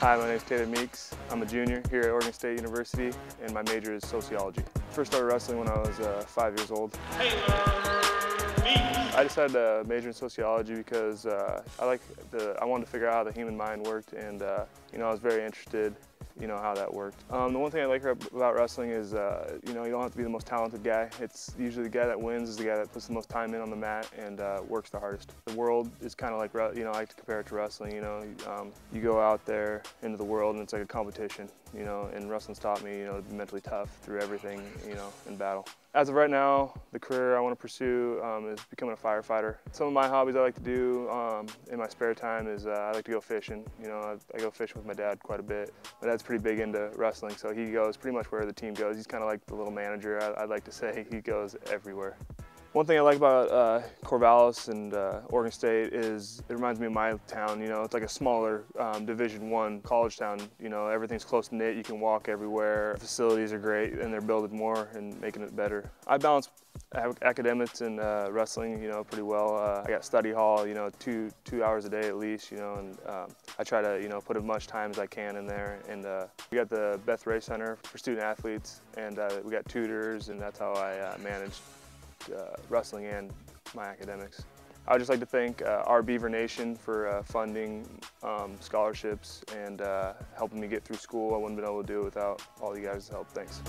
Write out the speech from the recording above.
Hi, my name is Taylor Meeks. I'm a junior here at Oregon State University, and my major is sociology. First started wrestling when I was uh, five years old. I decided to major in sociology because uh, I like the, I wanted to figure out how the human mind worked, and uh, you know I was very interested you know, how that worked. Um, the one thing I like about wrestling is, uh, you know, you don't have to be the most talented guy. It's usually the guy that wins is the guy that puts the most time in on the mat and uh, works the hardest. The world is kind of like, you know, I like to compare it to wrestling, you know. Um, you go out there into the world and it's like a competition, you know, and wrestling's taught me, you know, to be mentally tough through everything, you know, in battle. As of right now, the career I want to pursue um, is becoming a firefighter. Some of my hobbies I like to do um, in my spare time is uh, I like to go fishing. You know, I, I, go fishing with my dad quite a bit. My dad's pretty big into wrestling, so he goes pretty much where the team goes. He's kind of like the little manager, I, I'd like to say. He goes everywhere. One thing I like about uh, Corvallis and uh, Oregon State is it reminds me of my town. You know, it's like a smaller um, Division One college town. You know, everything's close knit. You can walk everywhere. Facilities are great, and they're building more and making it better. I balance academics and uh, wrestling, you know, pretty well. Uh, I got study hall, you know, two two hours a day at least, you know, and um, I try to, you know, put as much time as I can in there. And uh, we got the Beth Ray Center for student athletes, and uh, we got tutors, and that's how I uh, manage uh, wrestling and my academics. I would just like to thank uh, our Beaver Nation for uh, funding um, scholarships and uh, helping me get through school. I wouldn't have been able to do it without all you guys' help. Thanks.